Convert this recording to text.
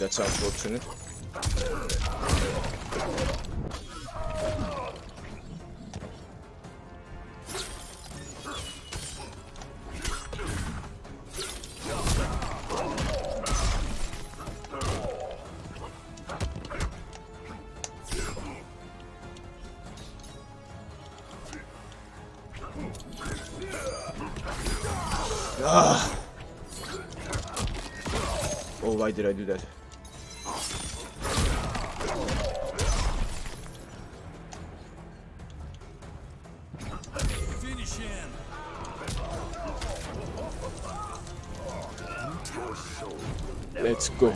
that's unfortunate. Ah. Oh, why did I do that? Let's go.